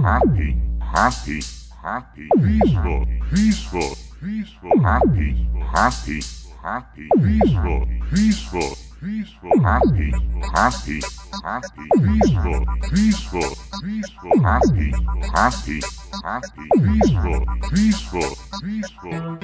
happy, happy, happy, peaceful, peaceful, peaceful, happy, happy, happy, peaceful, peaceful, peaceful, happy, happy, happy, peaceful, peaceful, peaceful, happy, happy, happy, peaceful, peaceful, peaceful.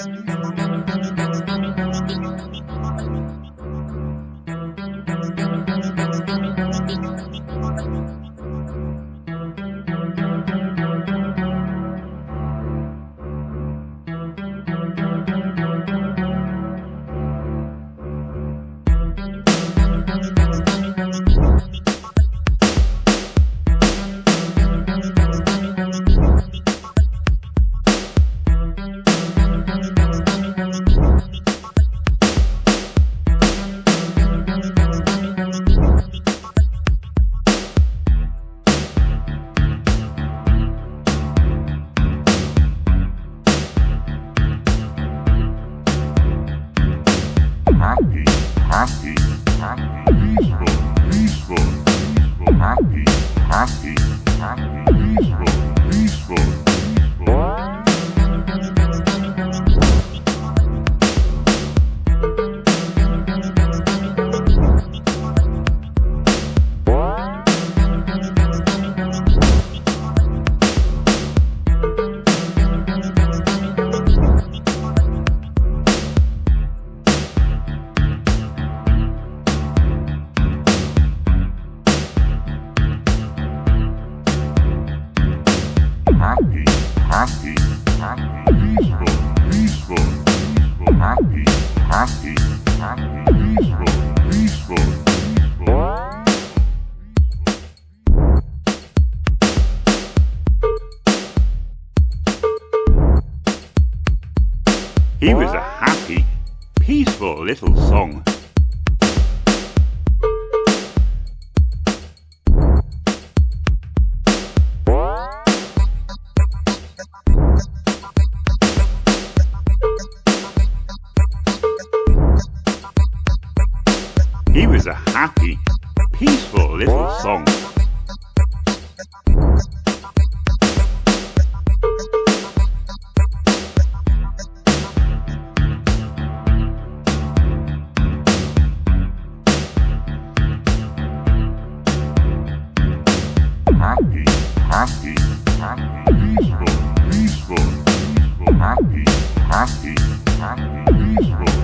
He was a happy, peaceful little song. He was a happy, peaceful little song. 强。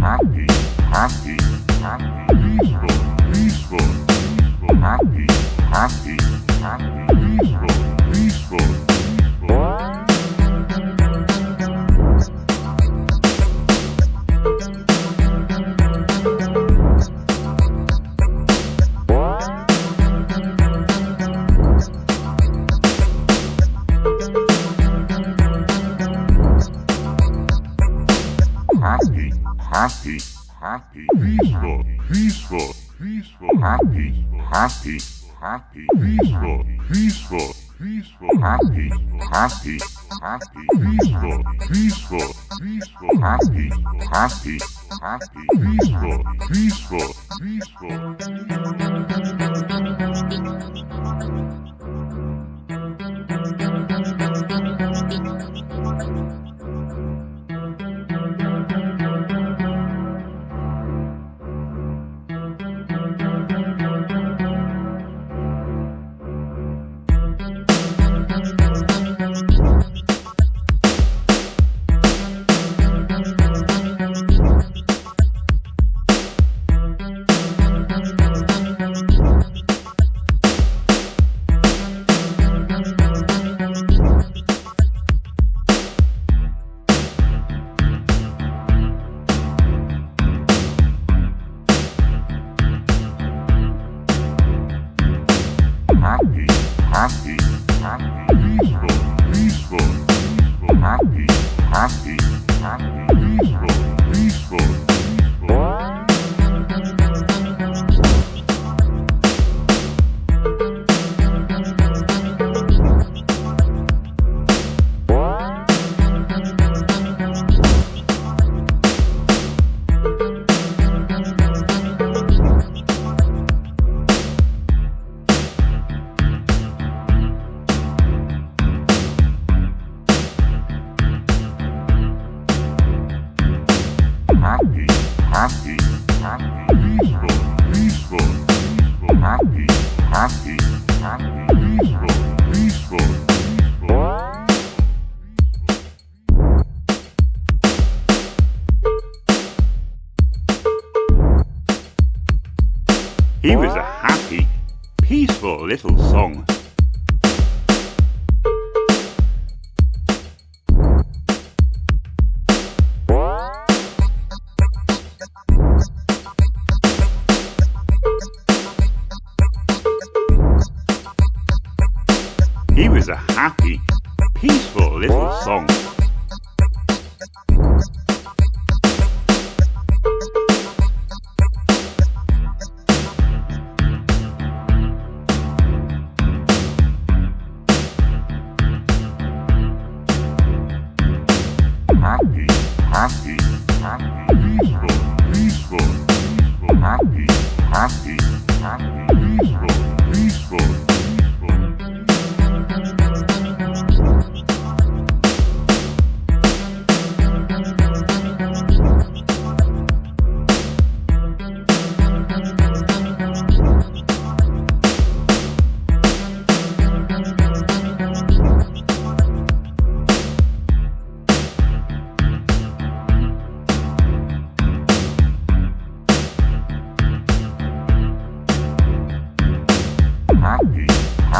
happy, happy, happy, peaceful, peaceful, peaceful, happy, happy, happy, peaceful, peaceful, happy, peaceful, peaceful, peaceful, happy, happy, happy, peaceful, peaceful, peaceful, happy, happy, happy, peaceful, peaceful, peaceful, happy, happy, happy, peaceful, peaceful, peaceful. He was a happy, peaceful little song. happy, peaceful little song. Happy, happy, happy, peaceful, peaceful, happy, happy, happy, peaceful.